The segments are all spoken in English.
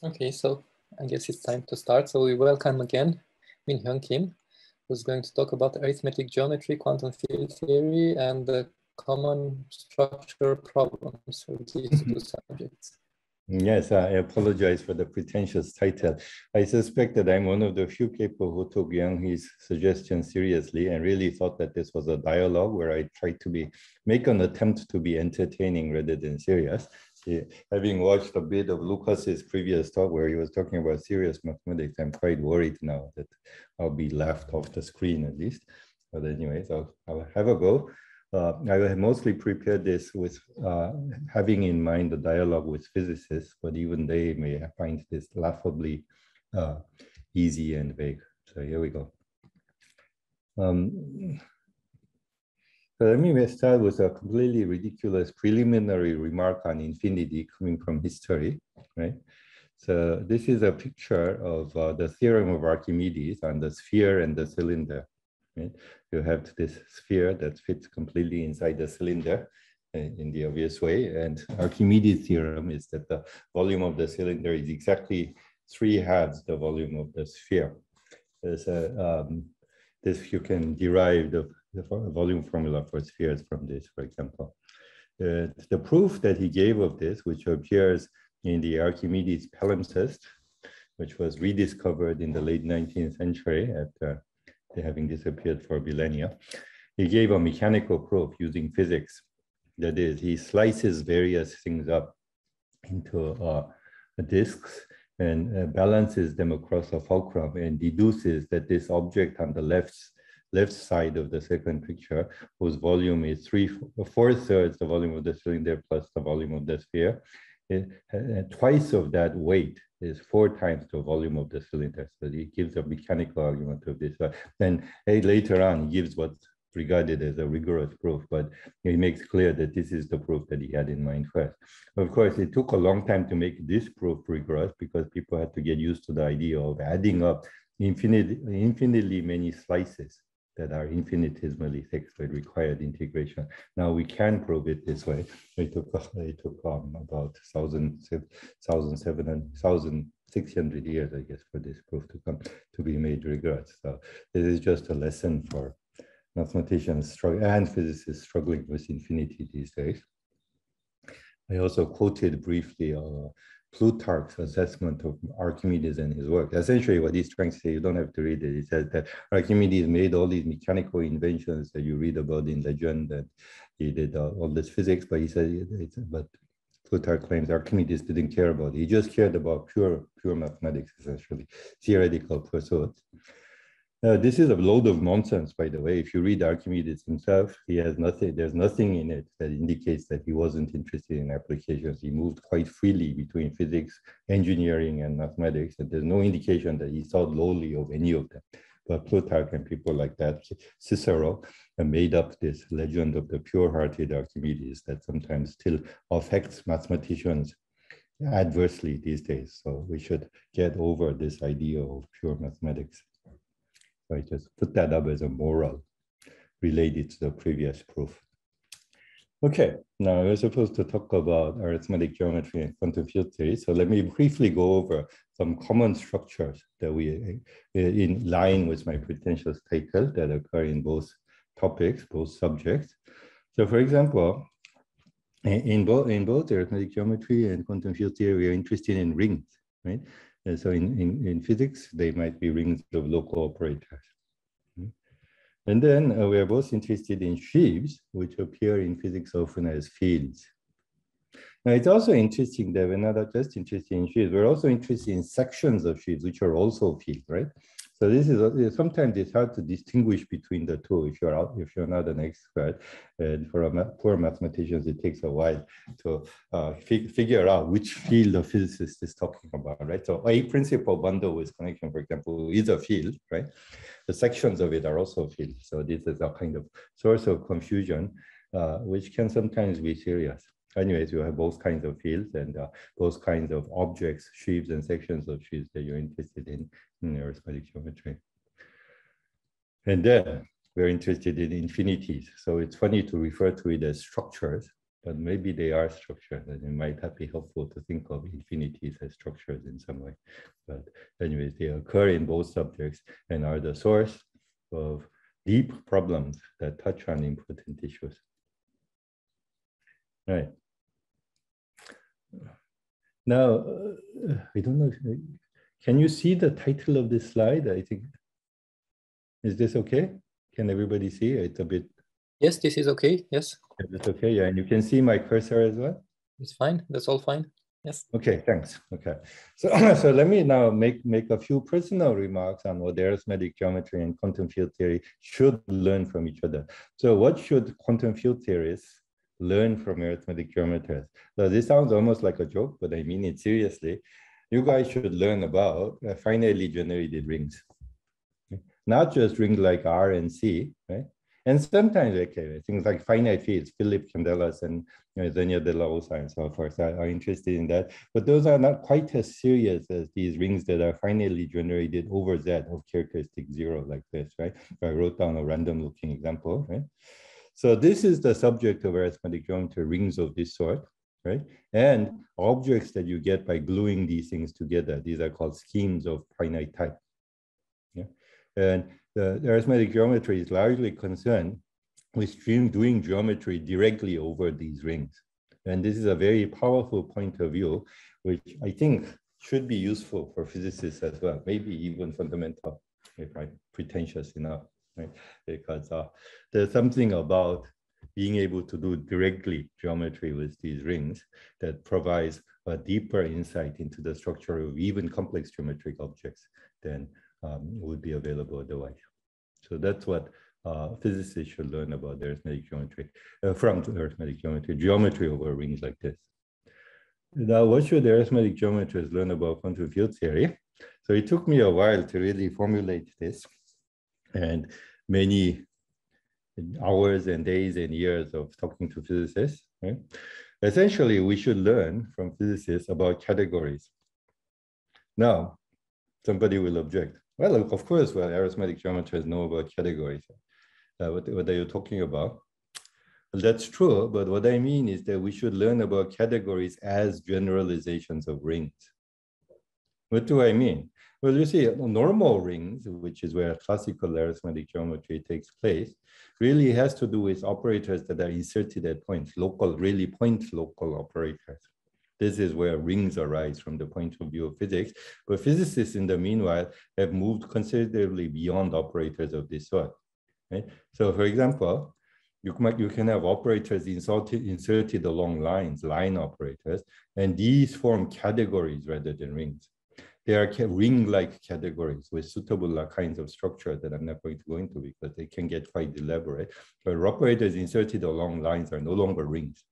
Okay, so I guess it's time to start. So we welcome again Minhyong Kim, who's going to talk about arithmetic geometry, quantum field theory, and the common structure problems for these two subjects. Yes, I apologize for the pretentious title. I suspect that I'm one of the few people who took Yang-Hui's suggestion seriously and really thought that this was a dialogue where I tried to be make an attempt to be entertaining rather than serious having watched a bit of Lucas's previous talk where he was talking about serious mathematics, I'm quite worried now that I'll be left off the screen at least. But anyway, so I'll have a go. Uh, I mostly prepared this with uh, having in mind the dialogue with physicists, but even they may find this laughably uh, easy and vague. So here we go. Um, so let me start with a completely ridiculous preliminary remark on infinity coming from history, right? So this is a picture of uh, the theorem of Archimedes on the sphere and the cylinder. Right? You have this sphere that fits completely inside the cylinder uh, in the obvious way. And Archimedes' theorem is that the volume of the cylinder is exactly three halves the volume of the sphere. A, um, this you can derive the the volume formula for spheres from this, for example. Uh, the proof that he gave of this, which appears in the Archimedes palimpsest, which was rediscovered in the late 19th century after having disappeared for millennia, he gave a mechanical proof using physics. That is, he slices various things up into uh, disks and uh, balances them across a fulcrum and deduces that this object on the left left side of the second picture, whose volume is three, four thirds the volume of the cylinder plus the volume of the sphere. It, uh, twice of that weight is four times the volume of the cylinder. So it gives a mechanical argument of this. Uh, then uh, later on, he gives what's regarded as a rigorous proof, but he makes clear that this is the proof that he had in mind first. Of course, it took a long time to make this proof rigorous because people had to get used to the idea of adding up infinite, infinitely many slices that are infinitesimally with required integration. Now we can prove it this way. It took, it took um, about 1,600 years, I guess, for this proof to come to be made rigorous. So this is just a lesson for mathematicians and physicists struggling with infinity these days. I also quoted briefly uh, Plutarch's assessment of Archimedes and his work. Essentially, what he's trying to say, you don't have to read it. He says that Archimedes made all these mechanical inventions that you read about in legend, that he did all this physics, but he said, but Plutarch claims Archimedes didn't care about it. He just cared about pure, pure mathematics, essentially, theoretical pursuits. Uh, this is a load of nonsense, by the way. If you read Archimedes himself, he has nothing, there's nothing in it that indicates that he wasn't interested in applications. He moved quite freely between physics, engineering, and mathematics, and there's no indication that he thought lowly of any of them. But Plutarch and people like that, Cicero, made up this legend of the pure-hearted Archimedes that sometimes still affects mathematicians adversely these days. So we should get over this idea of pure mathematics. So I just put that up as a moral related to the previous proof. Okay, now we're supposed to talk about arithmetic geometry and quantum field theory. So let me briefly go over some common structures that we, uh, in line with my pretentious title that occur in both topics, both subjects. So for example, in both in both arithmetic geometry and quantum field theory, we are interested in rings, right? And so in, in, in physics, they might be rings of local operators. Hmm. And then uh, we are both interested in sheaves, which appear in physics often as fields. Now, it's also interesting that we're not just interested in sheaves, we're also interested in sections of sheaves, which are also fields, right? So this is sometimes it's hard to distinguish between the two if you're out, if you're not an expert. And for a poor mathematicians, it takes a while to uh, fig figure out which field a physicist is talking about, right? So a principal bundle with connection, for example, is a field, right? The sections of it are also fields. So this is a kind of source of confusion, uh, which can sometimes be serious anyways, you have both kinds of fields and uh, both kinds of objects, sheaves and sections of sheaves that you're interested in in arithmetic geometry. And then we're interested in infinities. So it's funny to refer to it as structures but maybe they are structures and it might not be helpful to think of infinities as structures in some way. But anyways, they occur in both subjects and are the source of deep problems that touch on important issues. Right. Now, uh, I don't know, can you see the title of this slide? I think, is this okay? Can everybody see? It's a bit. Yes, this is okay, yes. That's okay, yeah, and you can see my cursor as well? It's fine, that's all fine, yes. Okay, thanks, okay. So, so let me now make, make a few personal remarks on what arithmetic geometry and quantum field theory should learn from each other. So what should quantum field theorists learn from arithmetic geometers. So this sounds almost like a joke, but I mean it seriously. You guys should learn about uh, finitely generated rings. Not just rings like R and C, right? And sometimes okay, things like finite fields, Philip Candelas and you know, Xenia de la Ossa and so forth are, are, interested in that. But those are not quite as serious as these rings that are finitely generated over Z of characteristic zero like this, right? I wrote down a random looking example, right? So this is the subject of arithmetic geometry, rings of this sort, right? And objects that you get by gluing these things together. These are called schemes of finite type. Yeah? And the, arithmetic geometry is largely concerned with doing geometry directly over these rings. And this is a very powerful point of view, which I think should be useful for physicists as well, maybe even fundamental, if I'm pretentious enough, Because uh, there's something about being able to do directly geometry with these rings that provides a deeper insight into the structure of even complex geometric objects than um, would be available otherwise. So that's what uh, physicists should learn about arithmetic geometry, uh, from arithmetic geometry, geometry over rings like this. Now, what should arithmetic geometrists learn about quantum field theory? So it took me a while to really formulate this and many hours and days and years of talking to physicists. Right? Essentially, we should learn from physicists about categories. Now, somebody will object. Well, of course, well, arithmetic geometers know about categories. Uh, what, what are you talking about? Well, that's true, but what I mean is that we should learn about categories as generalizations of rings. What do I mean? Well, you see, normal rings, which is where classical arithmetic geometry takes place, really has to do with operators that are inserted at points, local, really point local operators. This is where rings arise from the point of view of physics. But physicists, in the meanwhile, have moved considerably beyond operators of this sort. Right? So, for example, you, might, you can have operators inserted, inserted along lines, line operators, and these form categories rather than rings. They are ring-like categories with suitable uh, kinds of structure that I'm not going to go into because they can get quite elaborate. But operators inserted along lines are no longer rings.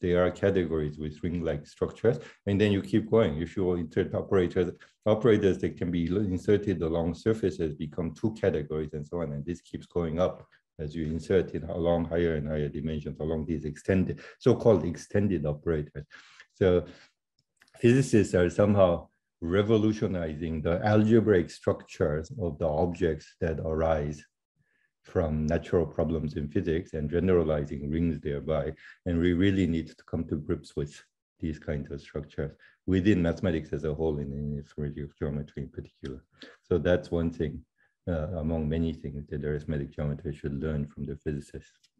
They are categories with ring-like structures. And then you keep going. If you insert operators, operators that can be inserted along surfaces become two categories and so on. And this keeps going up as you insert it along higher and higher dimensions along these extended, so-called extended operators. So physicists are somehow revolutionizing the algebraic structures of the objects that arise from natural problems in physics and generalizing rings thereby. And we really need to come to grips with these kinds of structures within mathematics as a whole and in arithmetic geometry in particular. So that's one thing uh, among many things that arithmetic geometry should learn from the physicists.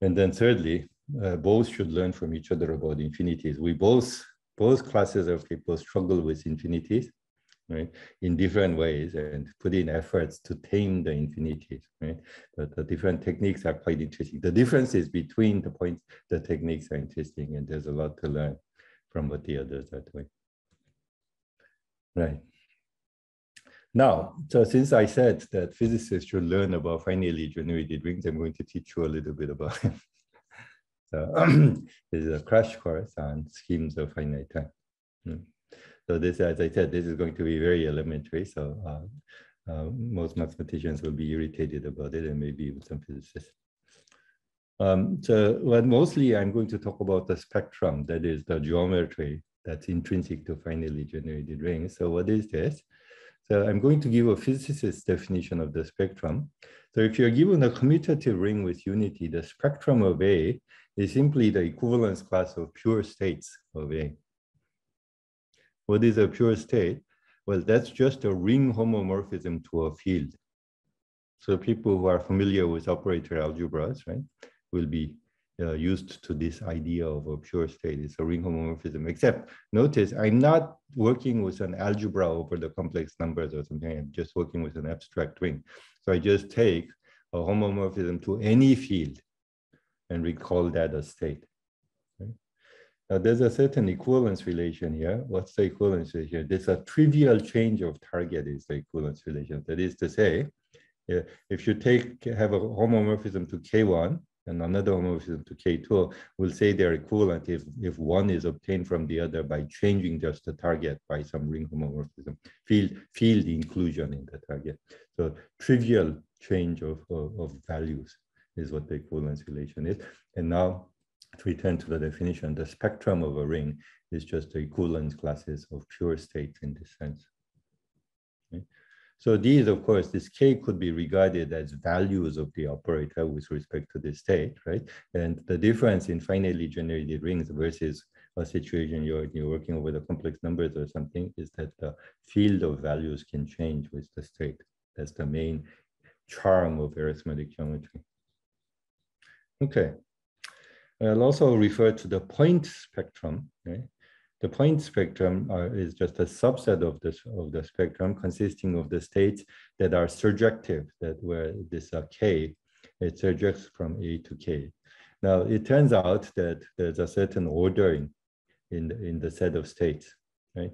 And then thirdly, uh, both should learn from each other about infinities. We both, both classes of people struggle with infinities right, in different ways and put in efforts to tame the infinities, right? But the different techniques are quite interesting. The differences between the points, the techniques are interesting, and there's a lot to learn from what the others are doing. Right. Now, so since I said that physicists should learn about finitely generated rings, I'm going to teach you a little bit about this is a crash course on schemes of finite type. Hmm. So this, as I said, this is going to be very elementary. So uh, uh, most mathematicians will be irritated about it and maybe even some physicists. Um, so well, mostly I'm going to talk about the spectrum, that is the geometry that's intrinsic to finitely generated rings. So what is this? So I'm going to give a physicist's definition of the spectrum. So if you're given a commutative ring with unity, the spectrum of A is simply the equivalence class of pure states of A. What is a pure state? Well, that's just a ring homomorphism to a field. So people who are familiar with operator algebras, right, will be uh, used to this idea of a pure state. It's a ring homomorphism, except notice I'm not working with an algebra over the complex numbers or something. I'm just working with an abstract ring. So I just take a homomorphism to any field and recall that a state. Now there's a certain equivalence relation here. What's the equivalence relation? There's a trivial change of target is the equivalence relation. That is to say, if you take have a homomorphism to K1 and another homomorphism to K2, we'll say they're equivalent if, if one is obtained from the other by changing just the target by some ring homomorphism, field, field inclusion in the target. So trivial change of, of, of values is what the equivalence relation is. And now to return to the definition, the spectrum of a ring is just the equivalence classes of pure states in this sense. Okay? So these, of course, this k could be regarded as values of the operator with respect to the state, right? And the difference in finitely generated rings versus a situation you're, you're working over the complex numbers or something is that the field of values can change with the state. That's the main charm of arithmetic geometry. Okay. I'll also refer to the point spectrum. Right? The point spectrum are, is just a subset of this of the spectrum consisting of the states that are surjective, that where this uh, k, it surjects from A to K. Now it turns out that there's a certain ordering in the, in the set of states, right?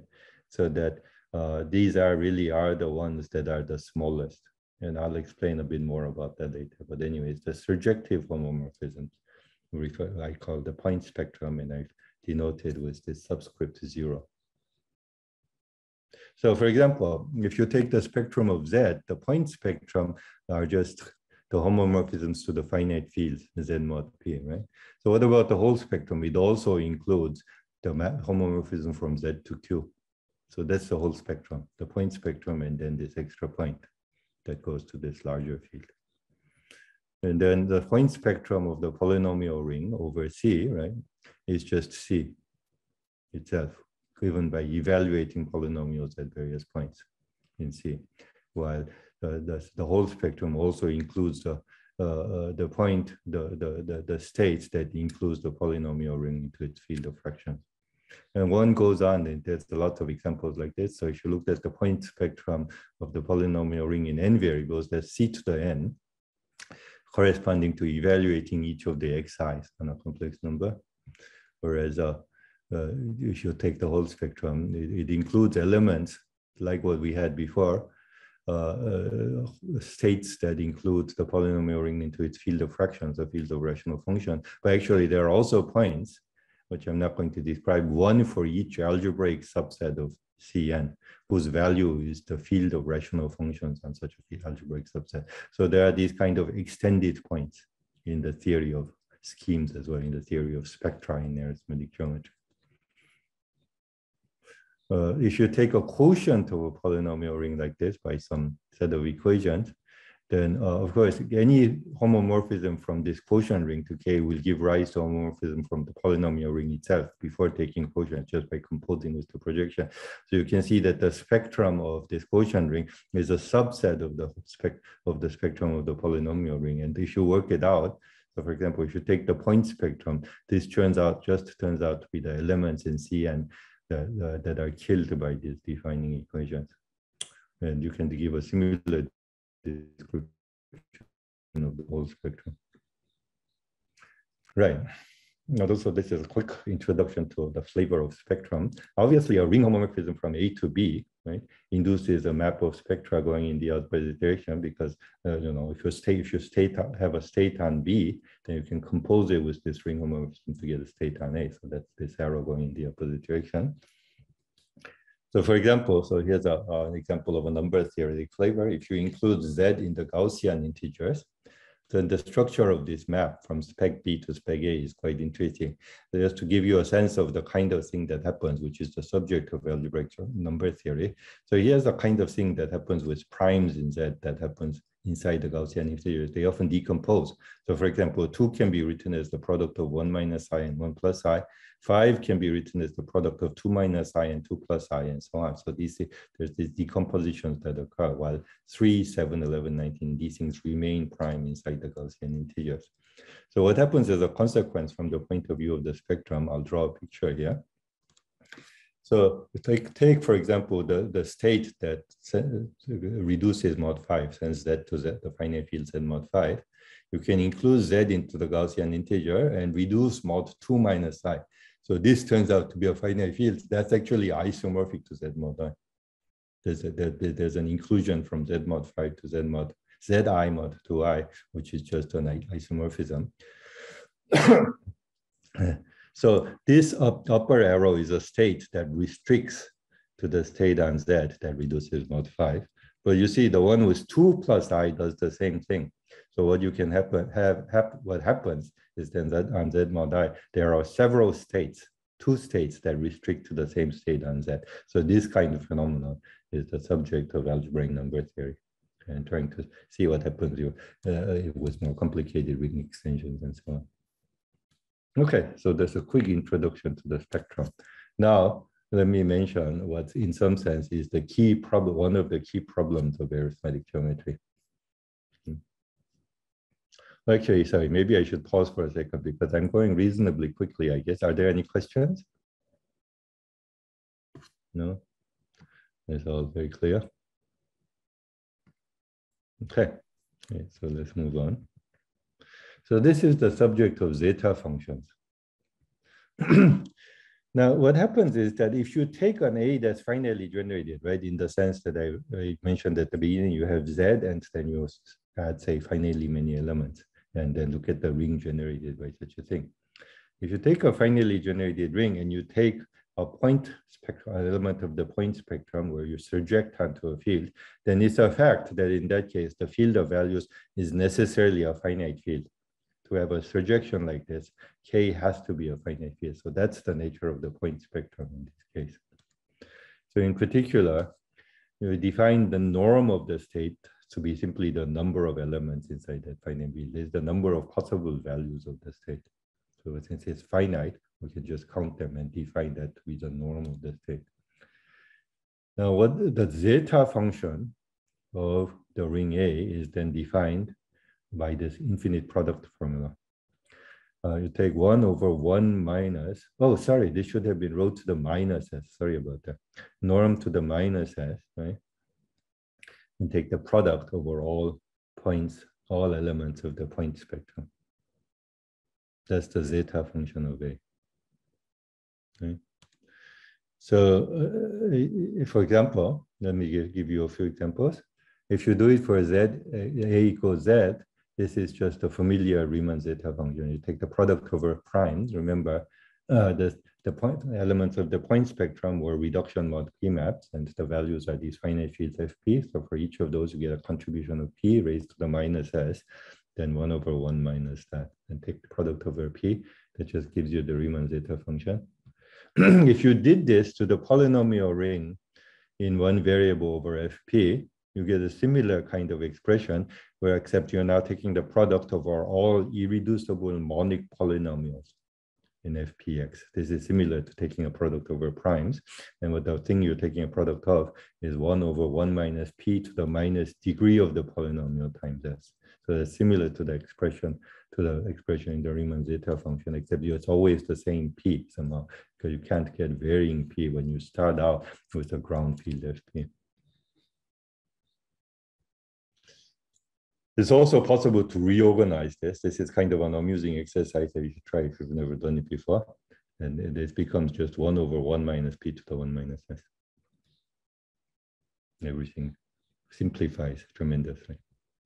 So that uh, these are really are the ones that are the smallest. And I'll explain a bit more about that later. But anyways, the surjective homomorphisms, I call the point spectrum, and I've denoted with this subscript zero. So for example, if you take the spectrum of Z, the point spectrum are just the homomorphisms to the finite fields Z mod P, right? So what about the whole spectrum? It also includes the homomorphism from Z to Q. So that's the whole spectrum, the point spectrum, and then this extra point that goes to this larger field. And then the point spectrum of the polynomial ring over C, right, is just C itself, given by evaluating polynomials at various points in C, while the, the whole spectrum also includes the uh, uh, the point, the, the, the, the states that includes the polynomial ring into its field of fractions. And one goes on, and there's a lot of examples like this. So if you look at the point spectrum of the polynomial ring in n variables, that's c to the n, corresponding to evaluating each of the xi's on a complex number. Whereas uh, uh, if you take the whole spectrum, it, it, includes elements like what we had before, uh, uh, states that include the polynomial ring into its field of fractions, the field of rational function. But actually, there are also points which I'm not going to describe, one for each algebraic subset of Cn, whose value is the field of rational functions on such a algebraic subset. So there are these kind of extended points in the theory of schemes as well, in the theory of spectra in arithmetic geometry. Uh, if you take a quotient of a polynomial ring like this by some set of equations, then uh, of course, any homomorphism from this quotient ring to K will give rise to homomorphism from the polynomial ring itself before taking quotient just by composing with the projection. So you can see that the spectrum of this quotient ring is a subset of the spec of the spectrum of the polynomial ring. And if you work it out, so for example, if you take the point spectrum, this turns out just turns out to be the elements in that, uh, that are killed by these defining equations. And you can give a similar description of the whole spectrum. Right. Now, also, this is a quick introduction to the flavor of spectrum. Obviously, a ring homomorphism from A to B, right, induces a map of spectra going in the opposite direction because, uh, you know, if you state if you state have a state on B, then you can compose it with this ring homomorphism to get a state on A. So that's this arrow going in the opposite direction. So for example, so here's a, uh, an example of a number theoretic flavor. If you include z in the Gaussian integers, then the structure of this map from spec B to spec A is quite interesting. Just to give you a sense of the kind of thing that happens, which is the subject of algebraic number theory. So here's the kind of thing that happens with primes in Z that happens inside the Gaussian integers, they often decompose. So for example, two can be written as the product of one minus i and one plus i. Five can be written as the product of two minus i and two plus i and so on. So these, there's these decompositions that occur while three, seven, 11, 19, these things remain prime inside the Gaussian integers. So what happens as a consequence from the point of view of the spectrum, I'll draw a picture here. So take, take for example, the, the state that reduces mod 5, sends z to z, the finite field z mod 5. You can include z into the Gaussian integer and reduce mod 2 minus i. So this turns out to be a finite field. That's actually isomorphic to z mod i. There's, a, there, there's an inclusion from z mod 5 to z mod zi mod 2i, which is just an isomorphism. Uh, So this up, upper arrow is a state that restricts to the state on Z that reduces mod 5. But you see the one with 2 plus i does the same thing. So what you can happen, have, what happens is then that on Z mod i, there are several states, two states that restrict to the same state on Z. So this kind of phenomenon is the subject of algebraic number theory and trying to see what happens uh, with more complicated ring extensions and so on. Okay, so there's a quick introduction to the spectrum. Now, let me mention what in some sense is the key problem, one of the key problems of arithmetic geometry. Hmm. Actually, sorry, maybe I should pause for a second because I'm going reasonably quickly, I guess. Are there any questions? No? It's all very clear. Okay, okay so let's move on. So this is the subject of zeta functions. now, what happens is that if you take an A that's finitely generated, right, in the sense that I, I mentioned at the beginning, you have Z and then you add, say, finitely many elements, and then look at the ring generated by such a thing. If you take a finitely generated ring and you take a point spectrum, an element of the point spectrum where you surject onto a field, then it's a fact that in that case, the field of values is necessarily a finite field to have a surjection like this, K has to be a finite field. So that's the nature of the point spectrum in this case. So in particular, you define the norm of the state to be simply the number of elements inside that finite field. Is the number of possible values of the state. So since it's finite, we can just count them and define that to be the norm of the state. Now, what the zeta function of the ring A is then defined by this infinite product formula. Uh, you take 1 over 1 minus, oh, sorry, this should have been wrote to the minus s, sorry about that. Norm to the minus s, right? And take the product over all points, all elements of the point spectrum. That's the zeta function of A. Okay. So, uh, for example, let me give, give you a few examples. If you do it for z, a equals z, this is just a familiar Riemann zeta function. You take the product over primes. Remember, uh, the, the point elements of the point spectrum were reduction mod p maps, and the values are these finite fields fp. So for each of those, you get a contribution of p raised to the minus s, then 1 over 1 minus that, and take the product over p. That just gives you the Riemann zeta function. if you did this to the polynomial ring in one variable over fp, you get a similar kind of expression where except you're now taking the product of our all irreducible monic polynomials in fpx. This is similar to taking a product over primes. And what the thing you're taking a product of is 1 over 1 minus p to the minus degree of the polynomial times s. So it's similar to the expression to the expression in the Riemann zeta function, except you it's always the same p somehow, because you can't get varying p when you start out with a ground field fp. It's also possible to reorganize this. This is kind of an amusing exercise that you should try if you've never done it before. And this becomes just 1 over 1 minus p to the 1 minus s. Everything simplifies tremendously.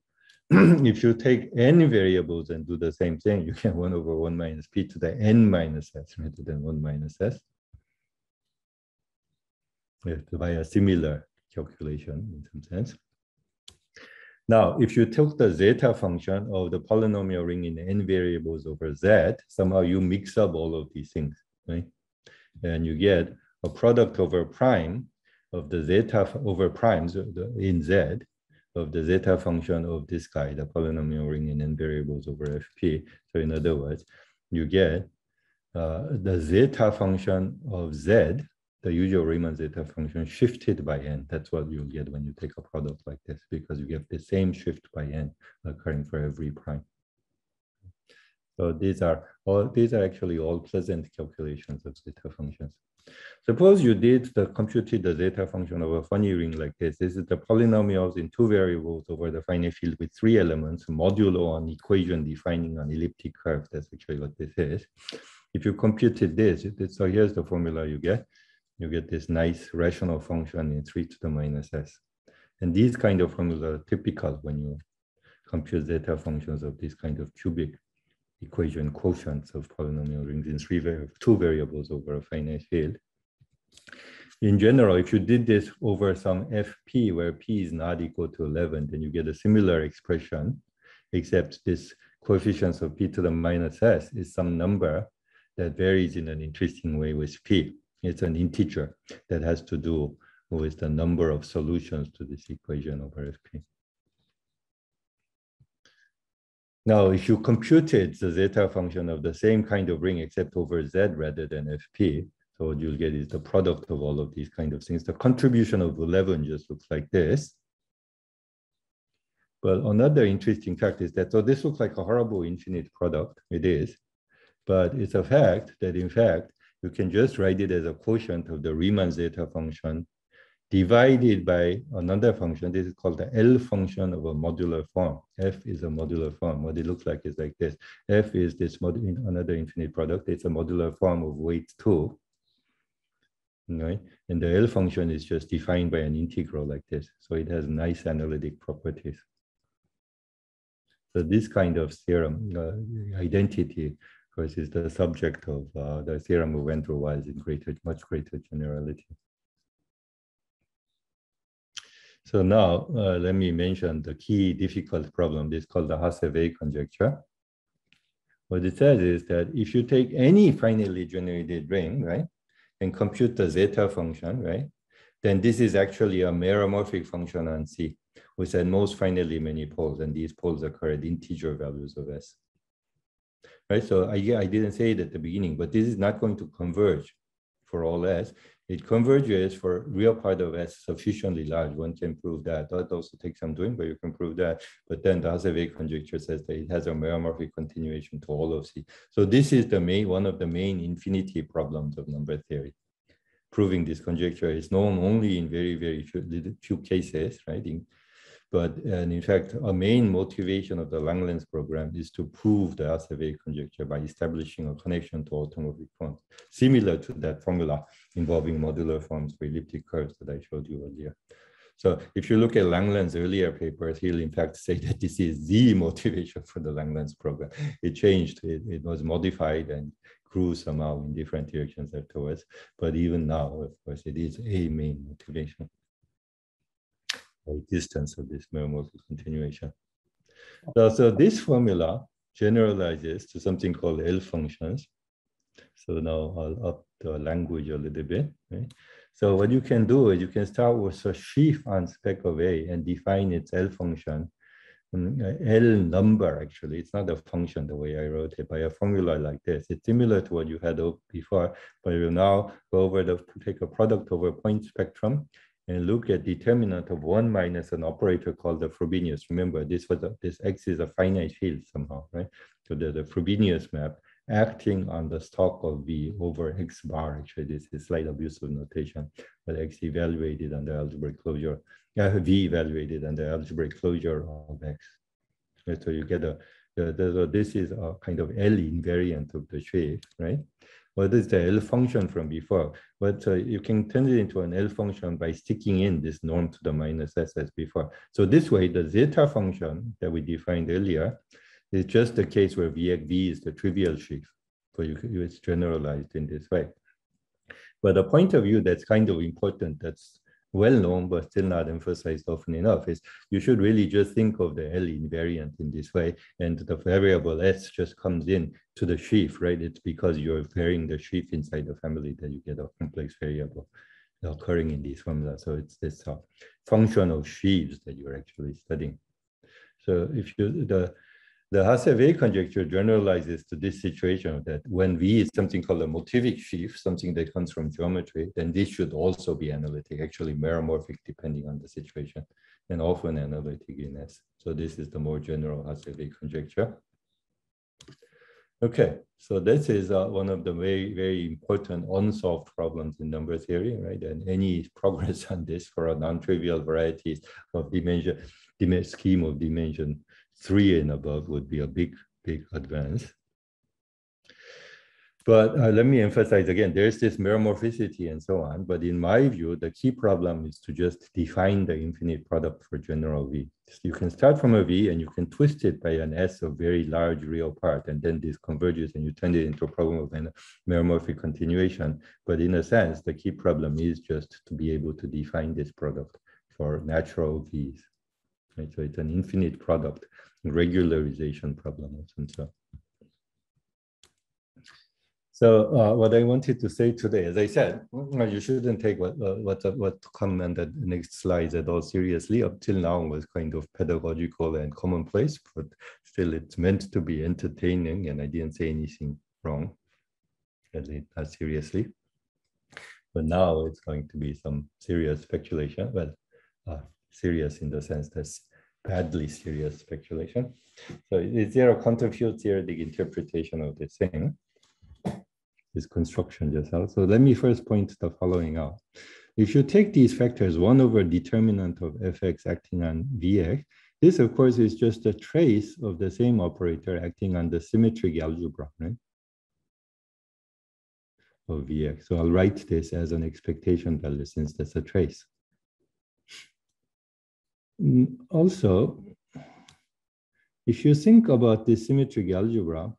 if you take n variables and do the same thing, you get 1 over 1 minus p to the n minus s rather than 1 minus s. By a similar calculation in some sense. Now, if you took the zeta function of the polynomial ring in n variables over z, somehow you mix up all of these things, right? And you get a product over prime of the zeta over primes in z of the zeta function of this guy, the polynomial ring in n variables over fp. So in other words, you get uh, the zeta function of z the usual Riemann zeta function shifted by n. That's what you'll get when you take a product like this, because you get the same shift by n occurring for every prime. So these are all these are actually all pleasant calculations of zeta functions. Suppose you did the computed the zeta function of a funny ring like this. This is the polynomials in two variables over the finite field with three elements, modulo an equation defining an elliptic curve. That's actually what this is. If you computed this, so here's the formula you get you get this nice rational function in 3 to the minus s. And these kind of formulas are typical when you compute zeta functions of this kind of cubic equation quotients of polynomial rings in three two variables over a finite field. In general, if you did this over some fp where p is not equal to 11, then you get a similar expression, except this coefficients of p to the minus s is some number that varies in an interesting way with p. It's an integer that has to do with the number of solutions to this equation over Fp. Now, if you computed the zeta function of the same kind of ring except over z rather than fp, so what you'll get is the product of all of these kind of things. The contribution of 11 just looks like this. But another interesting fact is that, so this looks like a horrible infinite product. It is. But it's a fact that, in fact, you can just write it as a quotient of the Riemann zeta function divided by another function. This is called the L function of a modular form. F is a modular form. What it looks like is like this. F is this another infinite product. It's a modular form of weight two. Right? And the L function is just defined by an integral like this. So it has nice analytic properties. So this kind of theorem, uh, identity course, is the subject of uh, the theorem of Wiles in greater, much greater generality. So now uh, let me mention the key difficult problem. This is called the Hasse-Weil conjecture. What it says is that if you take any finitely generated ring, right, and compute the zeta function, right, then this is actually a meromorphic function on C with at most finitely many poles, and these poles occur at integer values of S right? So I, I didn't say it at the beginning, but this is not going to converge for all S. It converges for real part of S sufficiently large. One can prove that. That also takes some doing, but you can prove that. But then the Hasse-Weil conjecture says that it has a meromorphic continuation to all of C. So this is the main one of the main infinity problems of number theory. Proving this conjecture is known only in very, very few, few cases, right? In, but and in fact, a main motivation of the Langlands program is to prove the Hasse-Weil conjecture by establishing a connection to automorphic forms, similar to that formula involving modular forms for elliptic curves that I showed you earlier. So if you look at Langlands' earlier papers, he'll in fact say that this is the motivation for the Langlands program. It changed, it, it was modified and grew somehow in different directions afterwards. But even now, of course, it is a main motivation existence of this meromorphic continuation. So, so this formula generalizes to something called L functions. So now I'll up the language a little bit. Right? So what you can do is you can start with a sheaf on spec of A and define its L function. Um, L number, actually, it's not a function the way I wrote it, by a formula like this. It's similar to what you had before, but we'll now go over the, take a product over point spectrum and look at determinant of one minus an operator called the Frobenius. Remember, this was a, this X is a finite field somehow, right? So the, Frobenius map acting on the stalk of V over X bar. Actually, this is slight abuse of notation, but X evaluated under algebraic closure, uh, V evaluated under algebraic closure of X. So you get a, the, the, this is a kind of L invariant of the sheaf, right? What is the L function from before, but uh, you can turn it into an L function by sticking in this norm to the minus S as before. So this way, the zeta function that we defined earlier is just the case where V, v is the trivial sheaf. So you, it's generalized in this way. But the point of view that's kind of important, that's well known but still not emphasized often enough is you should really just think of the L invariant in this way and the variable S just comes in to the sheaf, right? It's because you're varying the sheaf inside the family that you get a complex variable occurring in these formulas. So it's this uh, function of sheaves that you're actually studying. So if you, the, the Hasse-Weil conjecture generalizes to this situation that when V is something called a motivic sheaf, something that comes from geometry, then this should also be analytic, actually meromorphic depending on the situation, and often analytic in S. So this is the more general Hasse-Weil conjecture. Okay, so this is uh, one of the very, very important unsolved problems in number theory, right? And any progress on this for a non-trivial varieties of dimension, scheme of dimension three and above would be a big, big advance. But uh, let me emphasize again, there's this meromorphicity and so on. But in my view, the key problem is to just define the infinite product for general V. So you can start from a V and you can twist it by an S of very large real part, and then this converges and you turn it into a problem of a meromorphic continuation. But in a sense, the key problem is just to be able to define this product for natural Vs. Right? So it's an infinite product regularization problem and so. So uh, what I wanted to say today, as I said, you shouldn't take what uh, what what come on the next slides at all seriously. Up till now was kind of pedagogical and commonplace, but still it's meant to be entertaining, and I didn't say anything wrong, at least not seriously. But now it's going to be some serious speculation. Well, uh, serious in the sense that badly serious speculation. So is there a field theoretic interpretation of this thing? This construction just out. So let me first point the following out. If you take these factors, one over determinant of fx acting on vx, this of course is just a trace of the same operator acting on the symmetric algebra, right? Of vx. So I'll write this as an expectation value since that's a trace. Mm, also, if you think about the symmetric algebra,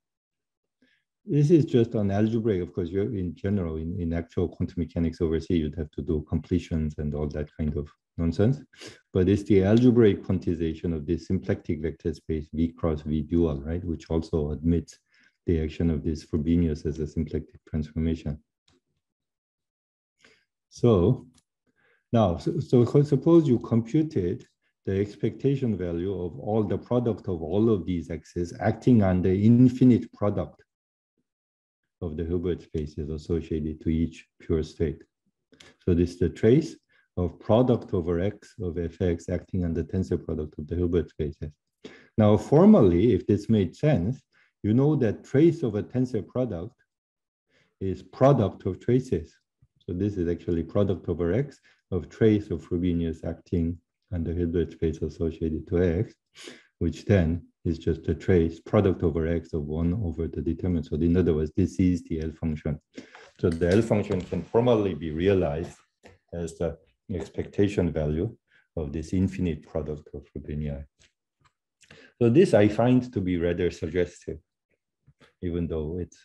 this is just an algebraic, of course, you're in general, in, in actual quantum mechanics overseas, you'd have to do completions and all that kind of nonsense. But it's the algebraic quantization of this symplectic vector space V cross V dual, right? Which also admits the action of this Frobenius as a symplectic transformation. So now, so, so suppose you computed the expectation value of all the product of all of these x's acting on the infinite product of the Hilbert spaces associated to each pure state. So this is the trace of product over x of fx acting on the tensor product of the Hilbert spaces. Now, formally, if this made sense, you know that trace of a tensor product is product of traces. So this is actually product over x of trace of Frobenius acting and the Hilbert space associated to x, which then is just a trace product over x of one over the determinant. So in other words, this is the L function. So the L function can formally be realized as the expectation value of this infinite product of Frobenius. So this I find to be rather suggestive, even though it's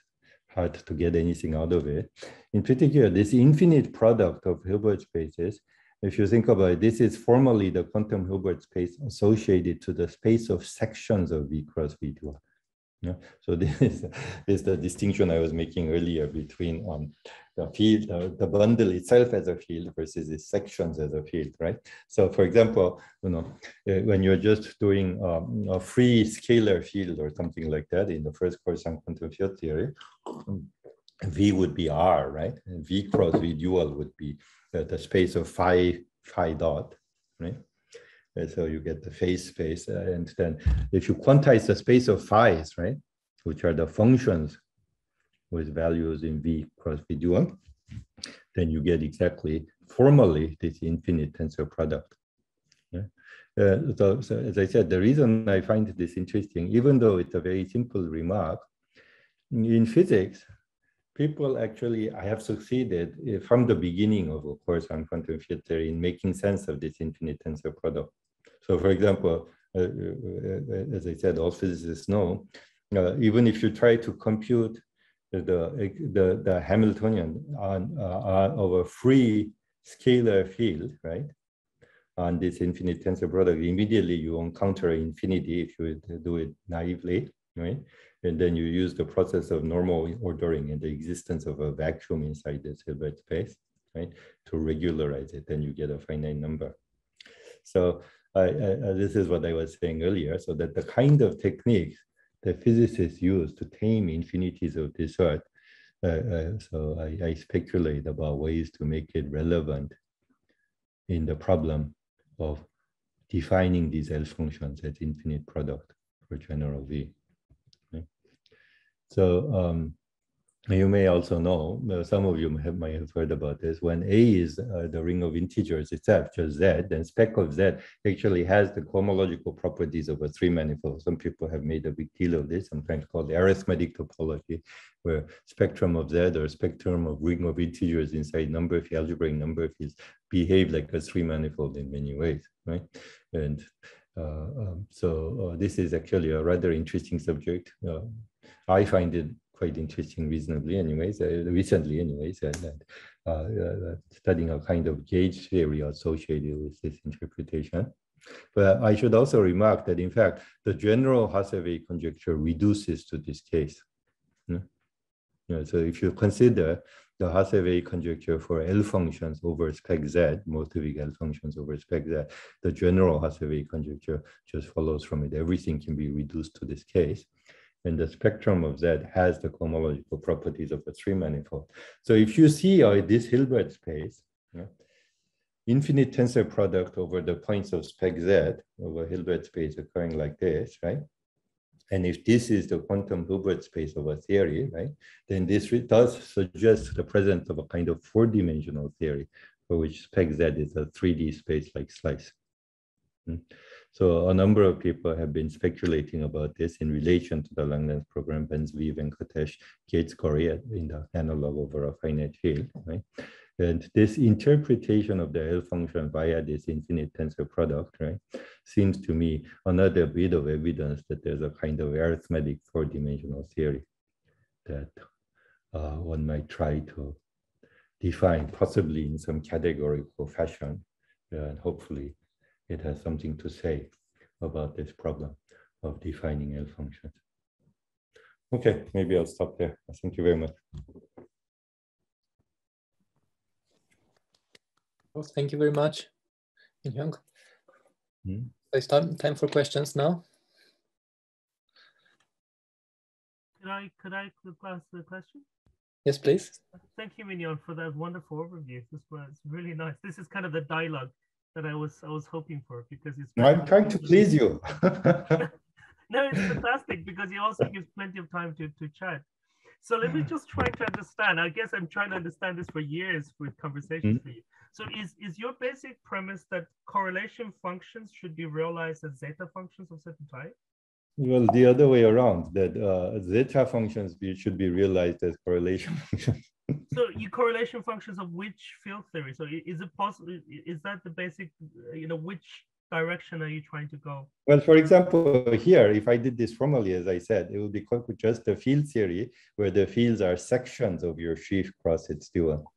hard to get anything out of it. In particular, this infinite product of Hilbert spaces if you think about it, this is formally the quantum Hilbert space associated to the space of sections of V cross V dual. Yeah. So this is, is the distinction I was making earlier between um, the field, uh, the bundle itself as a field versus its sections as a field, right? So for example, you know, uh, when you're just doing um, a free scalar field or something like that in the first course on quantum field theory, V would be R, right? And V cross V dual would be the, the space of phi phi dot, right? And so you get the phase space, uh, and then if you quantize the space of phi's, right, which are the functions with values in v cross v dual, then you get exactly formally this infinite tensor product. Yeah? Uh, so, so as I said, the reason I find this interesting, even though it's a very simple remark, in physics, people actually, I have succeeded eh, from the beginning of a course on quantum field theory in making sense of this infinite tensor product. So for example, uh, uh, as I said, all physicists know, uh, even if you try to compute the, the, the Hamiltonian on, uh, of a free scalar field, right? On this infinite tensor product, immediately you encounter infinity if you do it naively, right? And then you use the process of normal ordering and the existence of a vacuum inside this Hilbert space, right? To regularize it, then you get a finite number. So I, this is what I was saying earlier, so that the kind of techniques that physicists use to tame infinities of this sort, uh, uh, so I, I speculate about ways to make it relevant in the problem of defining these L functions as infinite product for general V. So um, you may also know, uh, some of you have, might have heard about this, when A is uh, the ring of integers itself, just Z, then spec of Z actually has the cohomological properties of a three manifold. Some people have made a big deal of this, sometimes called the arithmetic topology, where spectrum of Z or spectrum of ring of integers inside number field, algebraic number fields behave like a three manifold in many ways, right? And uh, um, so uh, this is actually a rather interesting subject. Uh, I find it quite interesting reasonably anyways, uh, recently anyways, and uh, uh, studying a kind of gauge theory associated with this interpretation. But I should also remark that in fact, the general Hasse-Weil conjecture reduces to this case. Yeah, so if you consider the Hasse-Weil conjecture for L functions over spec Z, multi L functions over spec Z, the general Hasse-Weil conjecture just follows from it. Everything can be reduced to this case and the spectrum of Z has the cohomological properties of a three manifold. So if you see uh, this Hilbert space, yeah, infinite tensor product over the points of spec Z over Hilbert space occurring like this, right? And if this is the quantum Hilbert space of a theory, right, then this does suggest the presence of a kind of four-dimensional theory for which spec Z is a 3D space like slice. Hmm. So a number of people have been speculating about this in relation to the Langlands program, Ben-Zvi, Venkatesh, Gaitsgory in the analog over a finite field, right? And this interpretation of the L function via this infinite tensor product, right, seems to me another bit of evidence that there's a kind of arithmetic four-dimensional theory that uh, one might try to define, possibly in some categorical fashion, and hopefully it has something to say about this problem of defining L functions. Okay, maybe I'll stop there. Thank you very much. Well, thank you very much, Min Hmm? It's time, time for questions now. Could I could I ask the question? Yes, please. Thank you, Minhyong, for that wonderful overview. This was really nice. This is kind of the dialogue that I was I was hoping for because it's. I'm trying to please you. no, it's fantastic because he also gives plenty of time to to chat. So let me just try to understand. I guess I'm trying to understand this for years with conversations mm-hmm. with you. So is is your basic premise that correlation functions should be realized as zeta functions of certain type? Well, the other way around, that uh, zeta functions be, should be realized as correlation functions so you correlation functions of which field theory? So is it possible? Is that the basic? You know, which direction are you trying to go? Well, for example, here, if I did this formally, as I said, it would be just a field theory where the fields are sections of your sheaf cross its dual.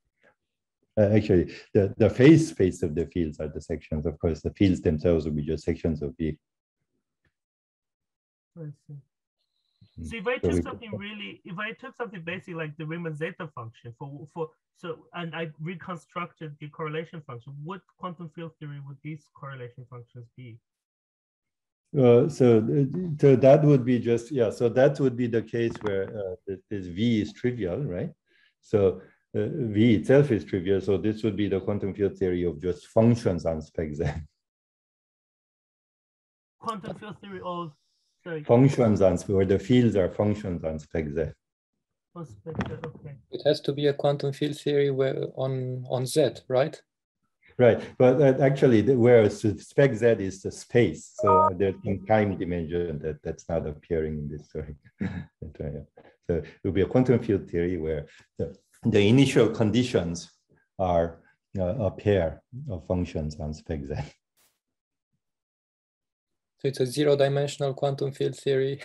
Uh, actually, the, the phase space of the fields are the sections. Of course, the fields themselves will be just sections of V. I see. So if I took something really, if I took something basic like the Riemann zeta function for for so and I reconstructed the correlation function, what quantum field theory would these correlation functions be? Uh, so, so that would be just yeah. So that would be the case where uh, this, this V is trivial, right? So uh, V itself is trivial. So this would be the quantum field theory of just functions on spec Z. Quantum field theory of Sorry. Functions on where the fields are functions on spec Z. okay. It has to be a quantum field theory where on on Z, right? Right, but uh, actually, the, where spec Z is the space, so there's in time dimension that that's not appearing in this story. so it will be a quantum field theory where the, the initial conditions are uh, a pair of functions on spec Z. So it's a zero-dimensional quantum field theory.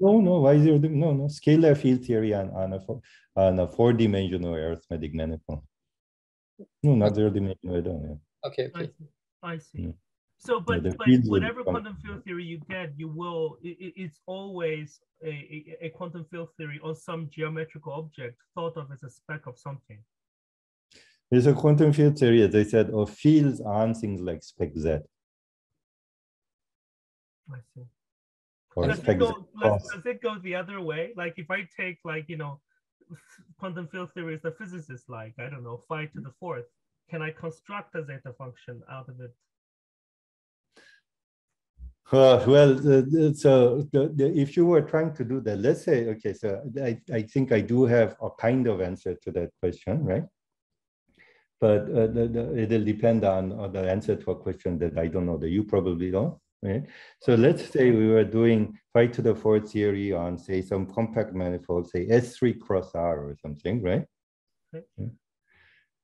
no, no, why zero? No, no, scalar field theory on, on, a, on a four-dimensional arithmetic manifold. No, not zero dimensional at all. Yeah. Okay, I okay. see. I see. Mm. So, but, the but whatever become- quantum field theory you get, you will, i i- it's always a, a, a quantum field theory on some geometrical object thought of as a spec of something. There's a quantum field theory, as I said, of fields on things like spec Z I see. or Does it, spec go, does, does it go the other way? Like if I take like, you know, quantum field theory is the physicist like, I don't know, phi to the fourth, can I construct a zeta function out of it? Uh, well, the- the- so the, the, if you were trying to do that, let's say, okay, so I, I think I do have a kind of answer to that question, right? But uh, the, the, it'll depend on, on the answer to a question that I don't know, that you probably don't, right? So let's say we were doing phi to the fourth theory on, say, some compact manifold, say S3 cross R or something, right? Okay. Yeah.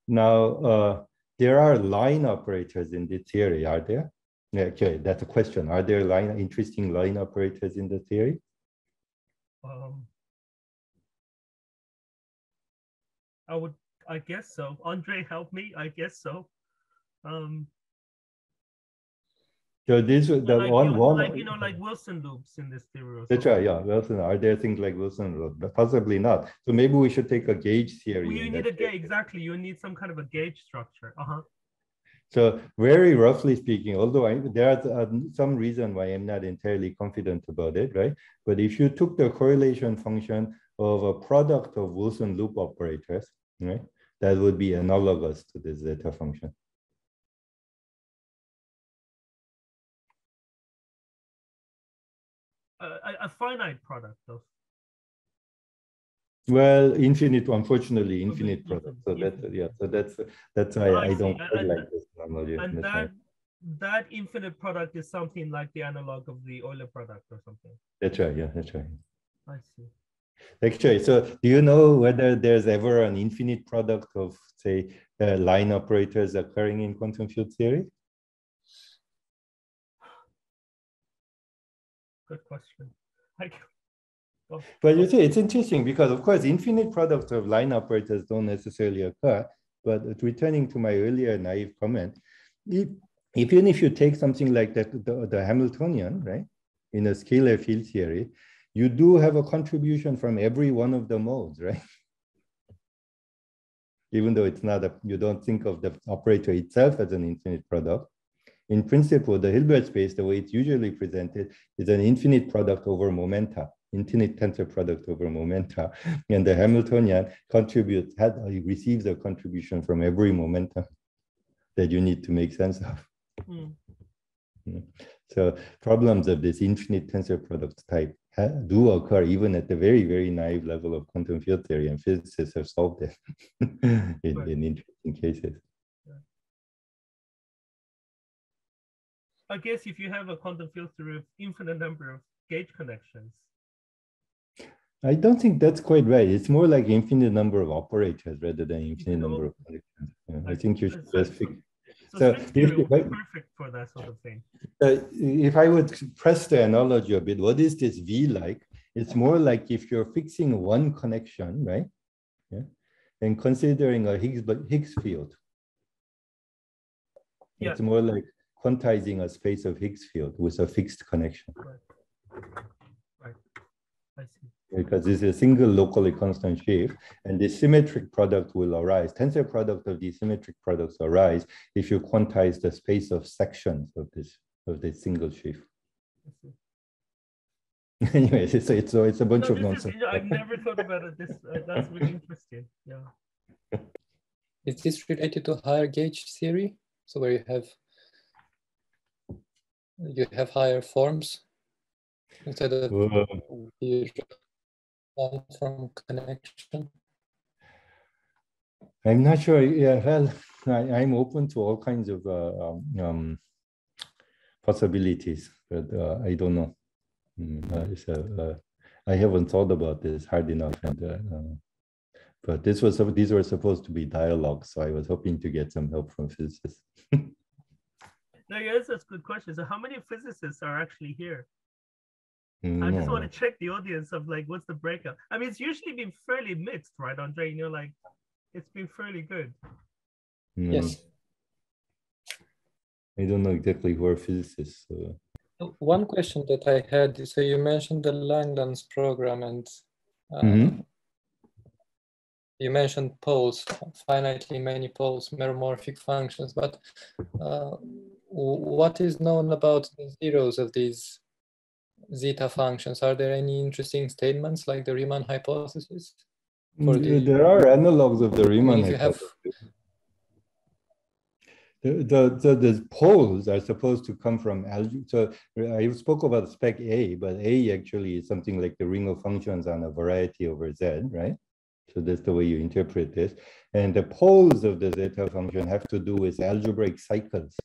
Now, uh, there are line operators in this theory, are there? Yeah, okay, that's a question. Are there line interesting line operators in the theory? Um, I would, I guess so. Andre, help me. I guess so. Um, So these was the like, one you, one. like you know, like Wilson loops in this theory. Or That's right. Yeah, Wilson. Are there things like Wilson? loop? But Possibly not. So maybe we should take a gauge theory. Well, you need a gauge. Exactly. You need some kind of a gauge structure. Uh huh. So very roughly speaking, although I, there's uh, some reason why I'm not entirely confident about it, right? But if you took the correlation function of a product of Wilson loop operators, right, that would be analogous to the zeta function. A, finite product of. Well, infinite, unfortunately, infinite product. So that's yeah. So that's that's why I I don't And- like this analogy. And that that infinite product is something like the analog of the Euler product or something. That's right. Yeah, that's right. I see. Actually, so do you know whether there's ever an infinite product of, say, uh, line operators occurring in quantum field theory? Good question. Oh, But you see, it's interesting because, of course, infinite products of line operators don't necessarily occur. But returning to my earlier naive comment, if, even if you take something like that, the, the Hamiltonian, right, in a scalar field theory, you do have a contribution from every one of the modes, right? Even though it's not a, you don't think of the operator itself as an infinite product. In principle, the Hilbert space, the way it's usually presented, is an infinite product over momenta, infinite tensor product over momenta. And the Hamiltonian contributes, had, receives a contribution from every momentum that you need to make sense of. hmm. So problems of this infinite tensor product type do occur even at the very, very naive level of quantum field theory, and physicists have solved it in, Right. in interesting cases. I guess if you have a quantum field theory of infinite number of gauge connections, I don't think that's quite right. It's more like infinite number of operators rather than infinite number of connections. Yeah, I think you should just fix. so, So if you- would be perfect for that sort of thing. Uh, if I would press the analogy a bit, what is this V like? It's more like if you're fixing one connection, right? Yeah. And considering a Higgs, Higgs field. Yeah. It's more like quantizing a space of Higgs field with a fixed connection I see. because it's a single locally constant sheaf and the symmetric product will arise. Tensor product of these symmetric products arise if you quantize the space of sections of this of this single sheaf. I see. Anyways, it's, it's, so it's a bunch No, of this is, nonsense. I've never thought about it. This uh, that's really interesting. Yeah. Is this related to higher gauge theory? So where you have you have higher forms instead of Uh, usual one form connection. I'm not sure. Yeah, well, I, I'm open to all kinds of uh, um, um, possibilities, but uh, I don't know. Mm, uh, so, uh, I haven't thought about this hard enough, and uh, uh, but this was these were supposed to be dialogues, so I was hoping to get some help from physicists. No, yes, that's a good question. So, how many physicists are actually here? I Mm, just want to check the audience of like, what's the breakup? I mean, it's usually been fairly mixed, right, Andre? You know, like, it's been fairly good. Mm. Yes. I don't know exactly who are physicists. So. One question that I had, so you mentioned the Langlands program and uh, mm -hmm. you mentioned poles, finitely many poles, meromorphic functions, but uh, what is known about the zeros of these zeta functions? Are there any interesting statements like the Riemann hypothesis? Mm, the, there are analogs of the Riemann hypothesis. Have, the, the, the, the, poles are supposed to come from algebra. So I spoke about spec A, but A actually is something like the ring of functions on a variety over Z, right? So that's the way you interpret this. And the poles of the zeta function have to do with algebraic cycles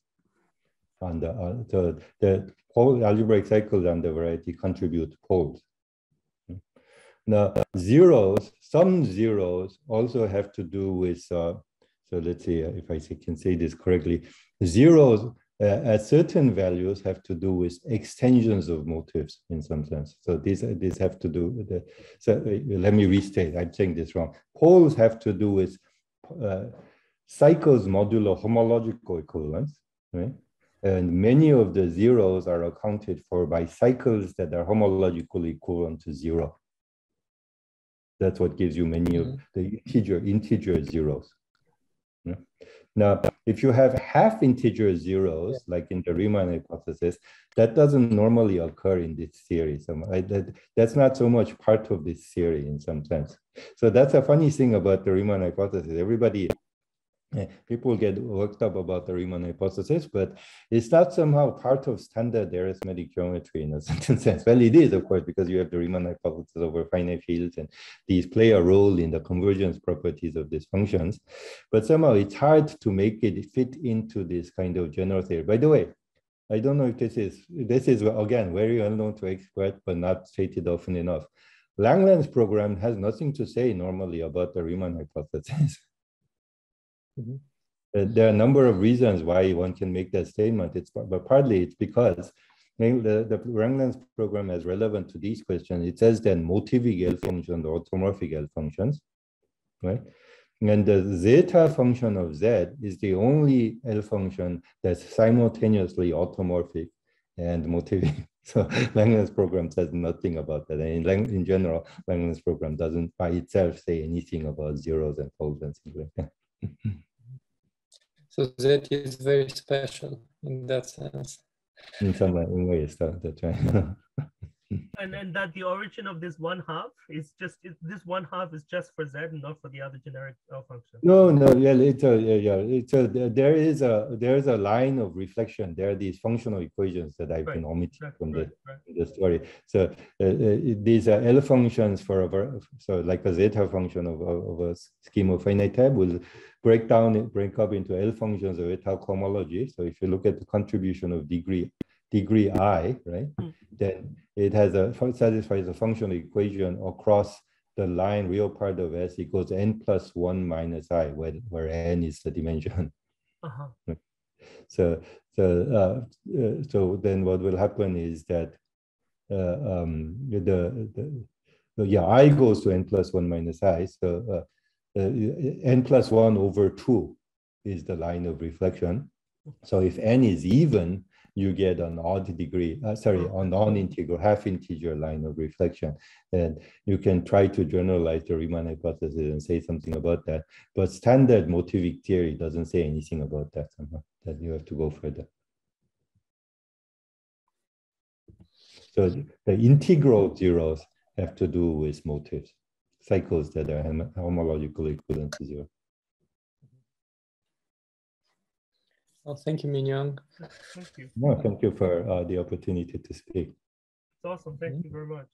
on the, uh, the, pole, algebraic cycles and the variety contribute poles. Now, zeros, some zeros also have to do with uh, so let's see if I can say this correctly. Zeros uh, at certain values have to do with extensions of motifs in some sense. So these, these have to do with the, so uh, let me restate, I'm saying this wrong. Poles have to do with uh, cycles modulo homological equivalence, right? And many of the zeros are accounted for by cycles that are homologically equivalent to zero. That's what gives you many of mm-hmm. the integer, integer zeros. Now, if you have half integer zeros, like in the Riemann hypothesis, that doesn't normally occur in this theory. So I, that, that's not so much part of this theory in some sense. So that's a funny thing about the Riemann hypothesis. Everybody people get worked up about the Riemann hypothesis, but it's not somehow part of standard arithmetic geometry in a certain sense. Well, it is, of course, because you have the Riemann hypothesis over finite fields, and these play a role in the convergence properties of these functions. But somehow it's hard to make it fit into this kind of general theory. By the way, I don't know if this is, this is again, very unknown to expert, but not stated often enough. Langlands program has nothing to say normally about the Riemann hypothesis. Mm -hmm. uh, there are a number of reasons why one can make that statement. It's but partly it's because the, the Langlands program is relevant to these questions. It says that motivic functions or automorphic L functions, right? And the zeta function of Z is the only L function that's simultaneously automorphic and motivic. So Langlands program says nothing about that. And in, in general, Langlands program doesn't by itself say anything about zeros and poles and things like that so that is very special in that sense. In some ways, that, that's right. And and that the origin of this one half is just it, this one half is just for z and not for the other generic L function. No, no, yeah, it's a yeah, yeah, it's a there is a there is a line of reflection. There are these functional equations that I've right. been omitting right. from the, right. the story. So uh, uh, these are L functions for a so like a zeta function of, of, a scheme of finite type will break down break up into L functions of Étale cohomology. So if you look at the contribution of degree degree i, right, mm. then it has a satisfies a functional equation across the line real part of S equals n plus one minus i, where, where n is the dimension. Uh-huh. So so uh, uh, so then what will happen is that uh, um, the, the yeah i goes to n plus one minus i. So uh, uh, n plus one over two is the line of reflection. So if n is even, you get an odd degree, uh, sorry, mm. a non-integral half integer line of reflection. And you can try to generalize the Riemann hypothesis and say something about that. But standard motivic theory doesn't say anything about that somehow, that you have to go further. So the integral zeros have to do with motives, cycles that are homologically equivalent to zero. Well, thank you, Minhyong. Thank you. No, thank you for uh, the opportunity to speak. It's awesome. Thank you very much.